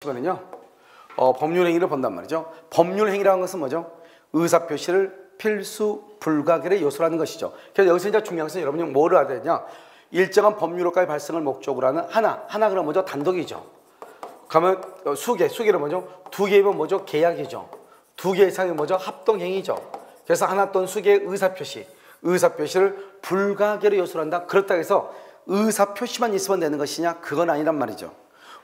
거는요. 어, 법률 행위를 본단 말이죠. 법률 행위라는 것은 뭐죠? 의사 표시를 필수 불가결의 요소라는 것이죠. 그래서 여기서 이제 중요한 것은 여러분이 뭐를 알아야 되냐? 일정한 법률효과의 발생을 목적으로 하는 하나, 하나 그러면 뭐죠? 단독이죠. 그러면 어, 수개, 수개는 뭐죠? 두 개면 뭐죠? 계약이죠. 두 개 이상이 뭐죠? 합동행위죠. 그래서 하나 또는 수개의 의사표시, 의사표시를 불가결의 요소로 한다. 그렇다 해서 의사표시만 있으면 되는 것이냐? 그건 아니란 말이죠.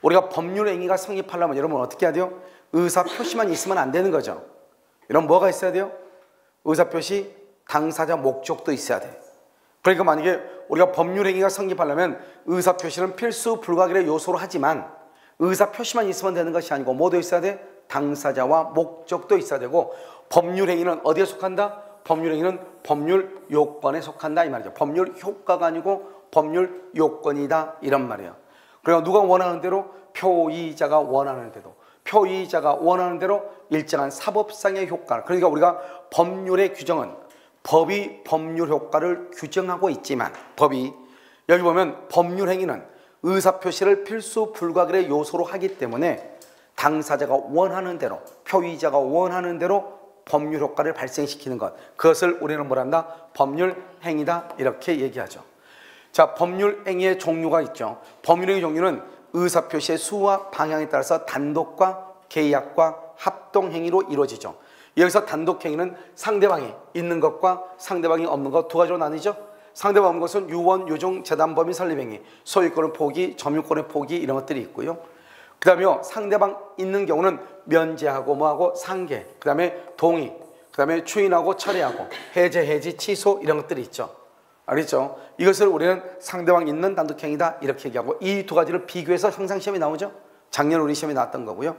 우리가 법률 행위가 성립하려면 여러분 어떻게 해야 돼요? 의사 표시만 있으면 안 되는 거죠. 이런 뭐가 있어야 돼요? 의사 표시, 당사자 목적도 있어야 돼. 그러니까 만약에 우리가 법률 행위가 성립하려면 의사 표시는 필수 불가결의 요소로 하지만 의사 표시만 있으면 되는 것이 아니고 뭐도 있어야 돼? 당사자와 목적도 있어야 되고 법률 행위는 어디에 속한다? 법률 행위는 법률 요건에 속한다 이 말이죠. 법률 효과가 아니고 법률 요건이다 이런 말이에요. 그리고 누가 원하는 대로 표의자가 원하는 대로 표의자가 원하는 대로 일정한 사법상의 효과 그러니까 우리가 법률의 규정은 법이 법률 효과를 규정하고 있지만 법이 여기 보면 법률 행위는 의사표시를 필수 불가결의 요소로 하기 때문에 당사자가 원하는 대로 표의자가 원하는 대로 법률 효과를 발생시키는 것. 그것을 우리는 뭐란다? 법률 행위다. 이렇게 얘기하죠. 자, 법률 행위의 종류가 있죠. 법률 행위 종류는 의사 표시의 수와 방향에 따라서 단독과 계약과 합동 행위로 이루어지죠. 여기서 단독 행위는 상대방이 있는 것과 상대방이 없는 것 두 가지로 나뉘죠. 상대방 없는 것은 유원, 유종, 재단범위, 설립 행위, 소유권의 포기, 점유권의 포기 이런 것들이 있고요. 그 다음에 상대방 있는 경우는 면제하고 뭐하고 상계, 그 다음에 동의, 그 다음에 추인하고 철회하고 해제, 해지, 취소 이런 것들이 있죠. 알겠죠? 이것을 우리는 상대방 있는 단독행위다 이렇게 얘기하고 이 두 가지를 비교해서 형상시험이 나오죠. 작년 우리 시험에 나왔던 거고요.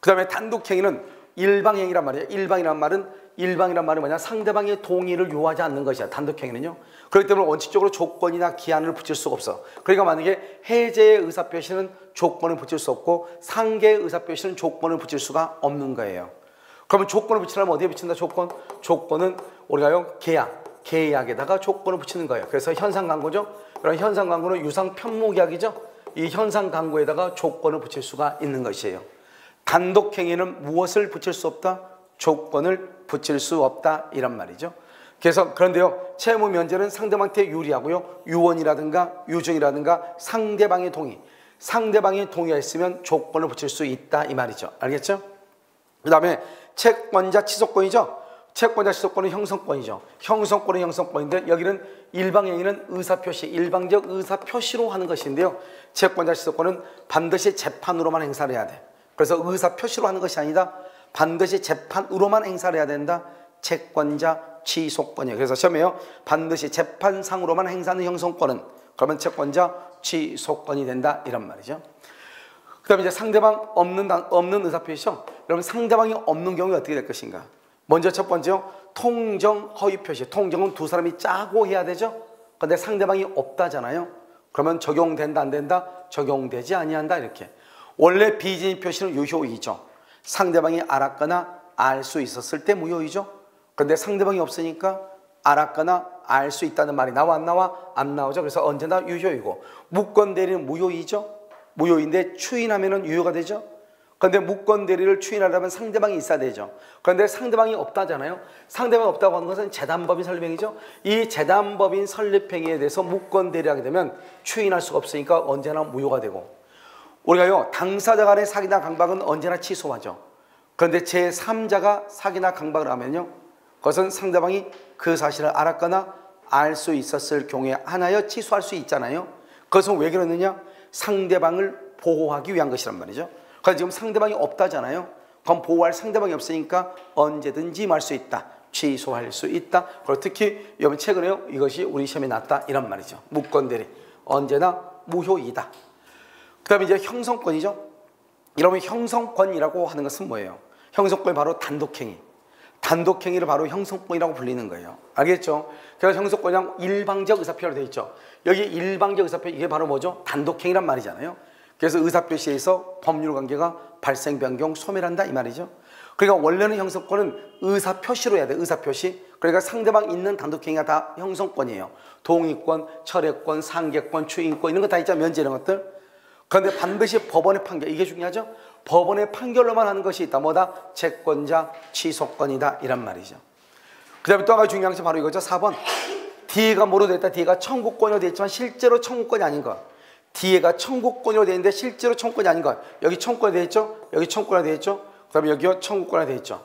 그 다음에 단독행위는 일방행위란 말이에요. 일방이란 말은 일방이란 말은 뭐냐? 상대방의 동의를 요하지 않는 것이야. 단독행위는요. 그렇기 때문에 원칙적으로 조건이나 기한을 붙일 수가 없어. 그러니까 만약에 해제의 의사표시는 조건을 붙일 수 없고 상계의 의사표시는 조건을 붙일 수가 없는 거예요. 그러면 조건을 붙이려면 어디에 붙인다? 조건? 조건은 우리가요 계약, 계약에다가 조건을 붙이는 거예요. 그래서 현상 광고죠. 그런 현상 광고는 유상 편목약이죠. 이 현상 광고에다가 조건을 붙일 수가 있는 것이에요. 단독 행위는 무엇을 붙일 수 없다? 조건을 붙일 수 없다 이란 말이죠. 그래서 그런데요. 채무 면제는 상대방한테 유리하고요. 유언이라든가 유증이라든가 상대방의 동의. 상대방의 동의가 있으면 조건을 붙일 수 있다 이 말이죠. 알겠죠? 그 다음에 채권자 취소권이죠. 채권자 취소권은 형성권이죠. 형성권은 형성권인데 여기는 일방행위는 의사표시, 일방적 의사표시로 하는 것인데요. 채권자 취소권은 반드시 재판으로만 행사를 해야 돼. 그래서 의사표시로 하는 것이 아니다. 반드시 재판으로만 행사를 해야 된다. 채권자 취소권이에요. 그래서 시험에요. 반드시 재판상으로만 행사하는 형성권은 그러면 채권자 취소권이 된다. 이런 말이죠. 그 다음에 이제 상대방 없는, 없는 의사표시죠. 여러분 상대방이 없는 경우에 어떻게 될 것인가? 먼저 첫 번째요. 통정 허위 표시. 통정은 두 사람이 짜고 해야 되죠. 근데 상대방이 없다잖아요. 그러면 적용된다 안 된다? 적용되지 아니한다 이렇게. 원래 비진입 표시는 유효이죠. 상대방이 알았거나 알 수 있었을 때 무효이죠. 근데 상대방이 없으니까 알았거나 알 수 있다는 말이 나와 안 나와? 안 나오죠. 그래서 언제나 유효이고 무권 대리는 무효이죠. 무효인데 추인하면 은 유효가 되죠. 그런데 무권 대리를 추인하려면 상대방이 있어야 되죠. 그런데 상대방이 없다잖아요. 상대방이 없다고 하는 것은 재단법인 설립행위죠. 이 재단법인 설립행위에 대해서 무권 대리하게 되면 추인할 수가 없으니까 언제나 무효가 되고 우리가요 당사자 간의 사기나 강박은 언제나 취소하죠. 그런데 제3자가 사기나 강박을 하면요 그것은 상대방이 그 사실을 알았거나 알 수 있었을 경우에 하나여 취소할 수 있잖아요. 그것은 왜 그러느냐? 상대방을 보호하기 위한 것이란 말이죠. 그래서 지금 상대방이 없다잖아요. 그럼 보호할 상대방이 없으니까 언제든지 말 수 있다. 취소할 수 있다. 그리고 특히 여러분 최근에 이것이 우리 시험에 났다. 이런 말이죠. 무건대리. 언제나 무효이다. 그 다음에 이제 형성권이죠. 이러면 형성권이라고 하는 것은 뭐예요? 형성권이 바로 단독행위. 단독행위를 바로 형성권이라고 불리는 거예요. 알겠죠? 그래서 형성권이랑 일방적 의사표로 되어 있죠. 여기 일방적 의사표 이게 바로 뭐죠? 단독행위란 말이잖아요. 그래서 의사표시에서 법률 관계가 발생, 변경, 소멸한다 이 말이죠. 그러니까 원래는 형성권은 의사표시로 해야 돼. 의사표시. 그러니까 상대방 있는 단독행위가 다 형성권이에요. 동의권, 철회권, 상계권, 추인권 이런 거 다 있잖아. 면제 이런 것들. 그런데 반드시 법원의 판결 이게 중요하죠. 법원의 판결로만 하는 것이 있다. 뭐다? 채권자 취소권이다. 이란 말이죠. 그 다음에 또한 가지 중요한 것이 바로 이거죠. 4번. 뒤에가 뭐로 됐다? 뒤에가 청구권으로 있지만 실제로 청구권이 아닌 것. 뒤에가 청구권으로 되어 있는데 실제로 청구권이 아닌 것. 여기 청구권이 되어 있죠? 여기 청구권이 되어 있죠? 그 다음에 여기가 청구권이 되어 있죠?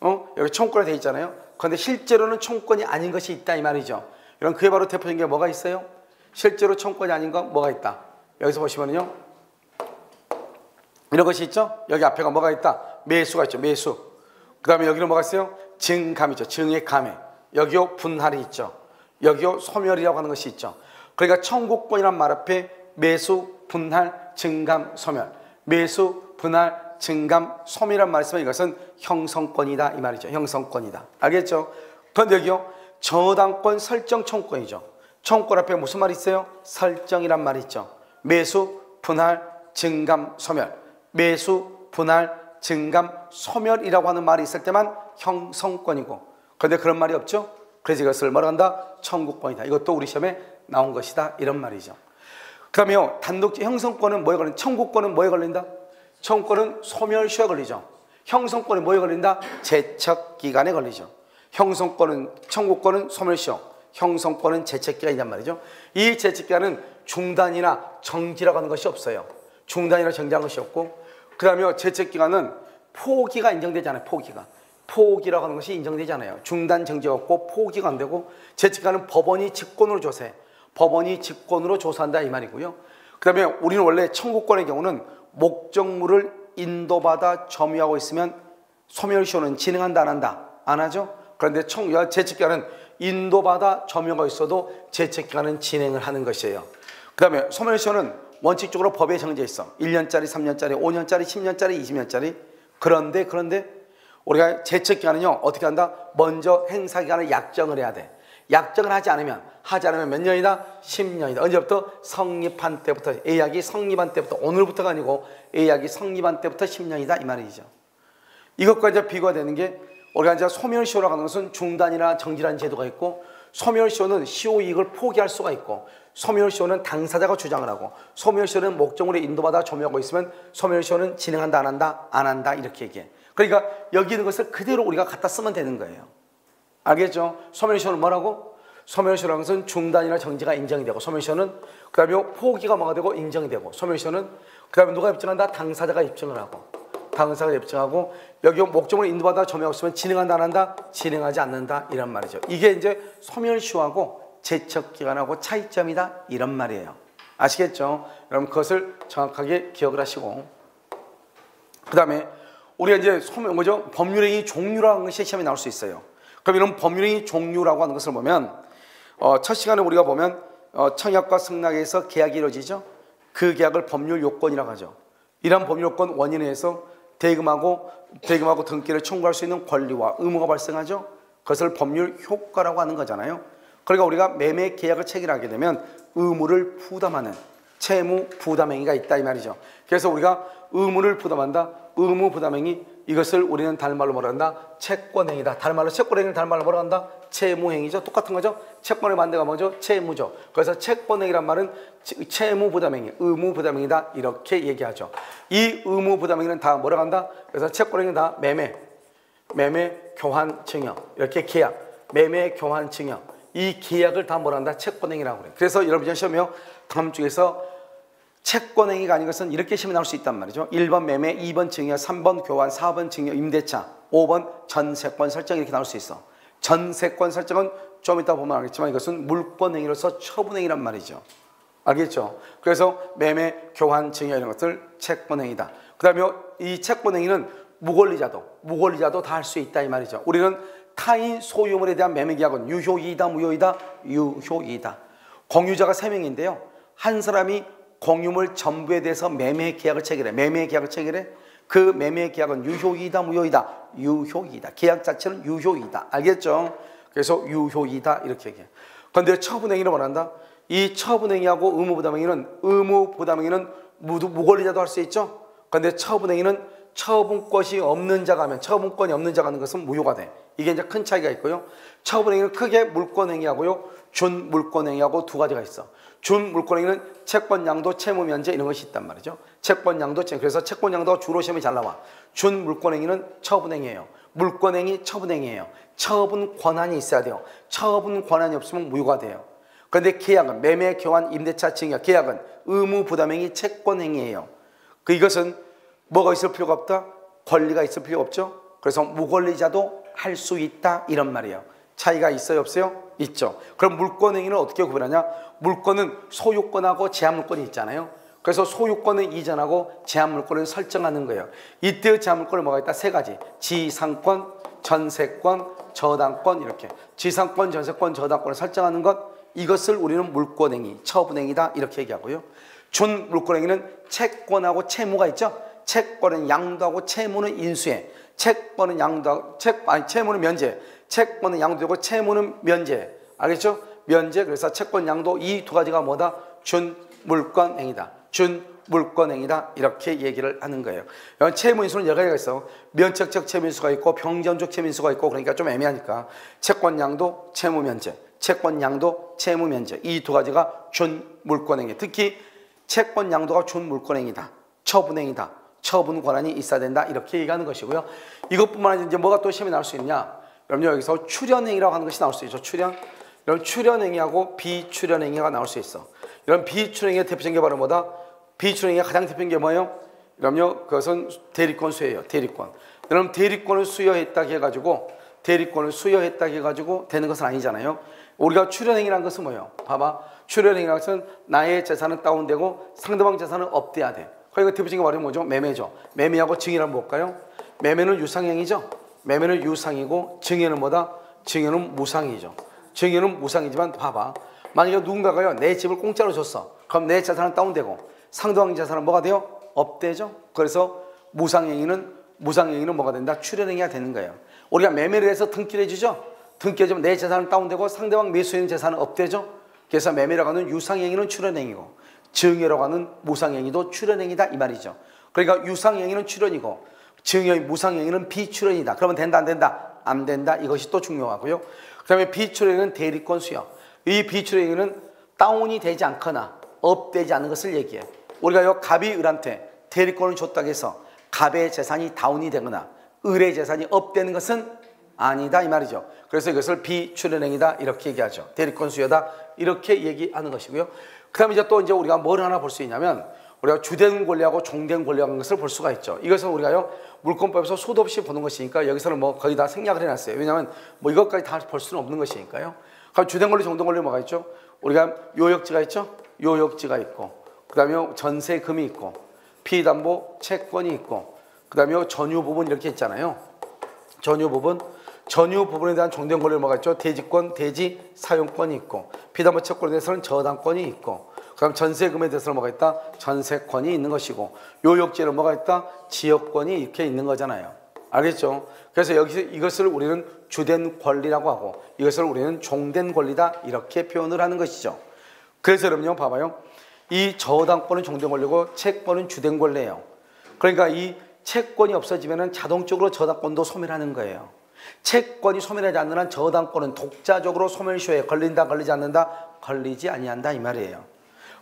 어? 여기 청구권이 되어 있잖아요? 그런데 실제로는 청구권이 아닌 것이 있다 이 말이죠. 이런 그에 바로 대표적인 게 뭐가 있어요? 실제로 청구권이 아닌 건 뭐가 있다? 여기서 보시면요. 이런 것이 있죠? 여기 앞에가 뭐가 있다? 매수가 있죠. 매수. 그 다음에 여기는 뭐가 있어요? 증감 있죠. 증의 감해. 여기요 분할이 있죠. 여기요 소멸이라고 하는 것이 있죠. 그러니까 청구권이란 말 앞에 매수, 분할, 증감, 소멸. 매수, 분할, 증감, 소멸이란 있으면 이것은 형성권이다 이 말이죠. 형성권이다. 알겠죠? 그런데 여기요 저당권 설정 청구권이죠. 청구권 앞에 무슨 말이 있어요? 설정이란 말이 있죠. 매수, 분할, 증감, 소멸. 매수, 분할, 증감, 소멸이라고 하는 말이 있을 때만 형성권이고 그런데 그런 말이 없죠? 그래서 이것을 뭐라 한다? 청구권이다. 이것도 우리 시험에 나온 것이다. 이런 말이죠. 그 다음에요. 단독 형성권은 뭐에 걸린다? 청구권은 뭐에 걸린다? 청구권은 소멸시효에 걸리죠. 형성권은 뭐에 걸린다? 제척 기간에 걸리죠. 형성권은 청구권은 소멸시효, 형성권은 제척 기간이란 말이죠. 이 제척 기간은 중단이나 정지라고 하는 것이 없어요. 중단이나 정지한 것이 없고 그 다음에 제척 기간은 포기가 인정되잖아요. 포기가. 포기라고 하는 것이 인정되잖아요. 중단 정지가 없고 포기가 안 되고 제척 기간은 법원이 직권으로 조사해. 법원이 직권으로 조사한다 이 말이고요. 그 다음에 우리는 원래 청구권의 경우는 목적물을 인도받아 점유하고 있으면 소멸시효는 진행한다 안 한다? 안 하죠? 그런데 청, 제척기간은 인도받아 점유하고 있어도 제척기간은 진행을 하는 것이에요. 그 다음에 소멸시효는 원칙적으로 법에 정해져 있어. 1년짜리, 3년짜리, 5년짜리, 10년짜리, 20년짜리. 그런데 그런데 우리가 제척기간은요 어떻게 한다? 먼저 행사기간을 약정을 해야 돼. 약정을 하지 않으면 하지 않으면 몇 년이다? 10년이다. 언제부터? 성립한 때부터 예약이 성립한 때부터 오늘부터가 아니고 예약이 성립한 때부터 10년이다 이 말이죠. 이것과 이제 비교가 되는 게 우리가 이제 소멸시효라고 하는 것은 중단이나 정지라는 제도가 있고 소멸시효는 시효 이익을 포기할 수가 있고 소멸시효는 당사자가 주장을 하고 소멸시효는 목적으로 인도받아 조명하고 있으면 소멸시효는 진행한다 안 한다 안 한다 이렇게 얘기해. 그러니까 여기 있는 것을 그대로 우리가 갖다 쓰면 되는 거예요. 알겠죠? 소멸시효는 뭐라고? 소멸시효라는 것은 중단이나 정지가 인정이 되고 소멸시효는 그 다음에 포기가 뭐가 되고 인정이 되고 소멸시효는 그 다음에 누가 입증한다? 당사자가 입증을 하고 당사자가 입증하고 여기 목적으로 인도받아 조명하고 있으면 진행한다 안 한다? 진행하지 않는다 이런 말이죠. 이게 이제 소멸시효하고 제척기간하고 차이점이다 이런 말이에요. 아시겠죠? 여러분 그것을 정확하게 기억을 하시고 그 다음에 우리가 이제 소멸 뭐죠? 법률행위 종류라는 것이 시험에 나올 수 있어요. 그럼 이런 법률행위 종류라고 하는 것을 보면 어, 첫 시간에 우리가 보면 어, 청약과 승낙에서 계약이 이루어지죠. 그 계약을 법률 요건이라고 하죠. 이러한 법률 요건 원인에 의해서 대금하고 대금하고 등기를 청구할 수 있는 권리와 의무가 발생하죠. 그것을 법률 효과라고 하는 거잖아요. 그러니까 우리가 매매 계약을 체결하게 되면 의무를 부담하는 채무 부담 행위가 있다 이 말이죠. 그래서 우리가 의무를 부담한다. 의무 부담행위 이것을 우리는 다른 말로 뭐라 한다? 채권행위다. 다른 말로 채권행위를 다른 말로 뭐라 한다? 채무행위죠. 똑같은 거죠. 채권의 반대가 뭐죠? 채무죠. 그래서 채권행위란 말은 채무 부담행위, 의무 부담행위다 이렇게 얘기하죠. 이 의무 부담행위는 다 뭐라 한다? 그래서 채권행위는 다 매매, 매매 교환 증여 이렇게 계약, 매매 교환 증여 이 계약을 다 뭐라 한다? 채권행위라고 그래. 그래서 여러분 시험에요. 다음 중에서 채권행위가 아닌 것은 이렇게 시험에 나올 수 있단 말이죠. 1번 매매, 2번 증여, 3번 교환, 4번 증여, 임대차, 5번 전세권 설정 이렇게 나올 수 있어. 전세권 설정은 좀 이따 보면 알겠지만 이것은 물권행위로서 처분행위란 말이죠. 알겠죠? 그래서 매매, 교환, 증여 이런 것들 채권행위다. 그 다음에 이 채권행위는 무권리자도, 무권리자도 다 할 수 있다 이 말이죠. 우리는 타인 소유물에 대한 매매 계약은 유효이다, 무효이다, 유효이다. 공유자가 3명인데요. 한 사람이 공유물 전부에 대해서 매매 계약을 체결해. 매매 계약을 체결해. 그 매매 계약은 유효이다, 무효이다. 유효이다. 계약 자체는 유효이다. 알겠죠? 그래서 유효이다 이렇게 얘기해. 그런데 처분행위를 원한다. 이 처분행위하고 의무부담행위는 의무부담행위는 무권리자도 할 수 있죠. 그런데 처분행위는 처분권이 없는 자가 하면 처분권이 없는 자가 하는 것은 무효가 돼. 이게 이제 큰 차이가 있고요. 처분행위는 크게 물권행위하고요. 준물권행위하고 두 가지가 있어. 준물권행위는 채권양도 채무면제 이런 것이 있단 말이죠. 채권양도 채 그래서 채권양도 주로 시험에 잘 나와. 준 물권행위는 처분행위예요. 물권행위 처분행위예요. 처분 권한이 있어야 돼요. 처분 권한이 없으면 무효가 돼요. 그런데 계약은 매매, 교환, 임대차, 증여 계약은 의무 부담행위 채권행위예요. 그 이것은 뭐가 있을 필요가 없다? 권리가 있을 필요 없죠. 그래서 무권리자도 할 수 있다 이런 말이에요. 차이가 있어요, 없어요? 있죠. 그럼 물권 행위는 어떻게 구별하냐? 물권은 소유권하고 제한물권이 있잖아요. 그래서 소유권을 이전하고 제한물권을 설정하는 거예요. 이때의 제한물권은 뭐가 있다? 세 가지. 지상권, 전세권, 저당권 이렇게. 지상권, 전세권, 저당권을 설정하는 것 이것을 우리는 물권행위, 처분행위다 이렇게 얘기하고요. 준물권행위는 채권하고 채무가 있죠. 채권은 양도하고 채무는 인수해. 채권은 양도, 채, 아니 채무는 면제. 채권은 양도되고 채무는 면제. 알겠죠? 면제. 그래서 채권 양도 이 두 가지가 뭐다? 준물권행위다. 준물권행위다. 이렇게 얘기를 하는 거예요. 채무인수는 여러 가지가 있어. 면책적 채무인수가 있고 병전적 채무인수가 있고 그러니까 좀 애매하니까 채권 양도, 채무 면제. 채권 양도, 채무 면제. 이 두 가지가 준물권행위. 특히 채권 양도가 준물권행위다. 처분행위다. 처분 권한이 있어야 된다. 이렇게 얘기하는 것이고요. 이것뿐만 아니라 이제 뭐가 또 시험에 나올 수 있냐? 여러분 여기서 출연행위라고 하는 것이 나올 수 있죠. 출연. 이런 출연행위하고 비출연행위가 나올 수 있어. 이런 비출연행위의 대표적인 게 바로 뭐다? 비출연행위가 가장 대표적인 게 뭐예요? 그럼요. 그것은 대리권 수여예요. 대리권. 여러분 대리권을 수여했다 해가지고 대리권을 수여했다 해가지고 되는 것은 아니잖아요. 우리가 출연행위라는 것은 뭐예요? 봐봐. 출연행위라는 것은 나의 재산은 다운되고 상대방 재산은 업돼야 돼. 그러니까 대표적인 말이 뭐죠? 매매죠. 매매하고 증이란 뭘까요? 매매는 유상행위죠. 매매는 유상이고 증여는 뭐다? 증여는 무상이죠. 증여는 무상이지만 봐봐. 만약에 누군가가요 내 집을 공짜로 줬어. 그럼 내 재산은 다운되고 상대방 재산은 뭐가 돼요? 업되죠. 그래서 무상행위는 무상행위는 뭐가 된다? 출연행위가 되는 거예요. 우리가 매매를 해서 등기를 해주죠. 등기해주면 내 재산은 다운되고 상대방 매수인 재산은 업되죠. 그래서 매매라고 하는 유상행위는 출연행위고 증여라고 하는 무상행위도 출연행위다 이 말이죠. 그러니까 유상행위는 출연이고 증여의 무상행위는 비출연이다. 그러면 된다 안 된다? 안 된다. 이것이 또 중요하고요. 그 다음에 비출연은 대리권 수여. 이 비출연은 다운이 되지 않거나 업되지 않는 것을 얘기해. 우리가 요 갑이 을한테 대리권을 줬다고 해서 갑의 재산이 다운이 되거나 을의 재산이 업되는 것은 아니다 이 말이죠. 그래서 이것을 비출연행위다 이렇게 얘기하죠. 대리권 수여다 이렇게 얘기하는 것이고요. 그 다음에 이제 또 이제 우리가 뭘 하나 볼 수 있냐면 우리가 주된 권리하고 종된 권리라는 것을 볼 수가 있죠. 이것은 우리가요 물권법에서 수도 없이 보는 것이니까 여기서는 뭐 거의 다 생략을 해놨어요. 왜냐하면 뭐 이것까지 다 볼 수는 없는 것이니까요. 그럼 주된 권리, 종된 권리 뭐가 있죠? 우리가 요역지가 있죠. 요역지가 있고 그다음에 전세금이 있고 피담보 채권이 있고 그다음에 전유 부분 이렇게 있잖아요. 전유 부분 전유 부분에 대한 종된 권리를 뭐가 있죠? 대지권, 대지 사용권이 있고 피담보 채권에 대해서는 저당권이 있고 그럼 전세금에 대해서는 뭐가 있다? 전세권이 있는 것이고 요역지에는 뭐가 있다? 지역권이 이렇게 있는 거잖아요. 알겠죠? 그래서 여기서 이것을 우리는 주된 권리라고 하고 이것을 우리는 종된 권리다 이렇게 표현을 하는 것이죠. 그래서 여러분요 봐봐요. 이 저당권은 종된 권리고 채권은 주된 권리예요. 그러니까 이 채권이 없어지면 자동적으로 저당권도 소멸하는 거예요. 채권이 소멸하지 않는 한 저당권은 독자적으로 소멸시효에 걸린다 걸리지 않는다 걸리지 아니한다 이 말이에요.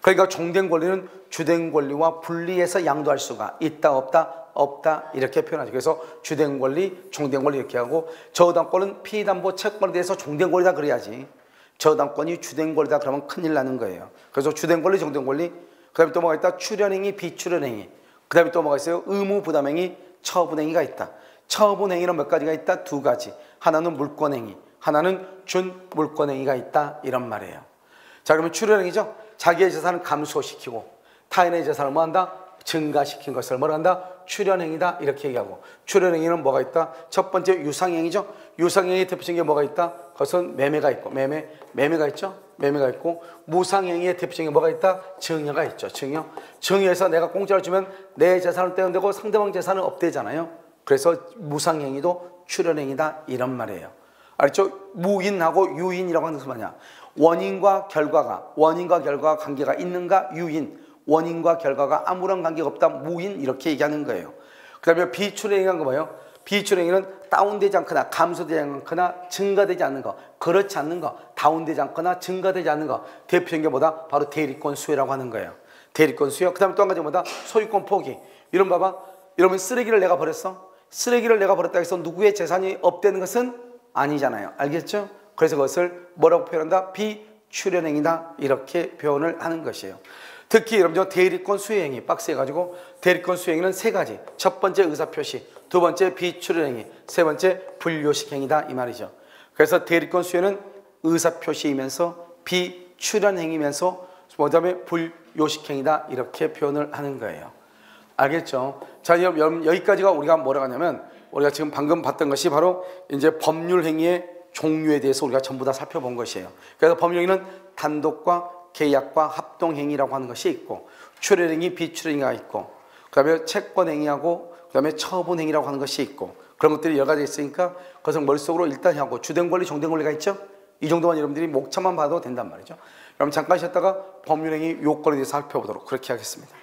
그러니까 종된 권리는 주된 권리와 분리해서 양도할 수가 있다 없다 없다 이렇게 표현하죠. 그래서 주된 권리, 종된 권리 이렇게 하고 저당권은 피담보 채권에 대해서 종된 권리다 그래야지. 저당권이 주된 권리다 그러면 큰일 나는 거예요. 그래서 주된 권리, 종된 권리 그다음에 또 뭐가 있다? 출연행위, 비출연행위 그다음에 또 뭐가 있어요? 의무 부담행위, 처분행위가 있다. 처분행위는 몇 가지가 있다? 두 가지. 하나는 물권행위, 하나는 준물권행위가 있다. 이런 말이에요. 자, 그러면 출연행위죠. 자기의 재산을 감소시키고 타인의 재산을 뭐 한다? 증가시킨 것을 뭐라 한다? 출연행위다. 이렇게 얘기하고. 출연행위는 뭐가 있다? 첫 번째 유상행위죠. 유상행위 대표적인 게 뭐가 있다? 그것은 매매가 있고, 매매, 매매가 있죠. 매매가 있고, 무상행위의 대표적인 게 뭐가 있다? 증여가 있죠. 증여. 증여에서 내가 공짜로 주면 내 재산을 떼어내고 상대방 재산은 업되잖아요. 그래서 무상행위도 출연행위다 이런 말이에요. 알죠? 무인하고 유인이라고 하는 것은 뭐냐? 원인과 결과가 원인과 결과가 관계가 있는가? 유인. 원인과 결과가 아무런 관계가 없다. 무인 이렇게 얘기하는 거예요. 그다음에 비출행위한 거 뭐예요? 비출행위는 다운되지 않거나 감소되지 않거나 증가되지 않는 거, 그렇지 않는 거, 다운되지 않거나 증가되지 않는 거 대표적인 게 뭐다? 바로 대리권 수혜라고 하는 거예요. 대리권 수혜. 그다음에 또 한 가지 뭐다? 소유권 포기. 이런 봐봐. 여러분 쓰레기를 내가 버렸어. 쓰레기를 내가 버렸다 해서 누구의 재산이 업되는 것은 아니잖아요. 알겠죠? 그래서 그것을 뭐라고 표현한다? 비출연행이다. 이렇게 표현을 하는 것이에요. 특히 여러분 대리권 수행이 빡세가지고 대리권 수행은 세 가지. 첫 번째 의사표시, 두 번째 비출연행위, 세 번째 불요식행위다 이 말이죠. 그래서 대리권 수행은 의사표시이면서 비출연행이면서 그다음에 불요식 행위다 이렇게 표현을 하는 거예요. 알겠죠? 자, 여러분 여기까지가 우리가 뭐라고 하냐면 우리가 지금 방금 봤던 것이 바로 이제 법률 행위의 종류에 대해서 우리가 전부 다 살펴본 것이에요. 그래서 법률행위는 단독과 계약과 합동행위라고 하는 것이 있고 출혈행위, 비출혈행위가 있고 그다음에 채권행위하고 그다음에 처분행위라고 하는 것이 있고 그런 것들이 여러 가지 있으니까 그것을 머릿속으로 일단 하고 주된 권리, 종된 권리가 있죠. 이 정도만 여러분들이 목차만 봐도 된단 말이죠. 그럼 잠깐 쉬었다가 법률행위 요건에 대해서 살펴보도록 그렇게 하겠습니다.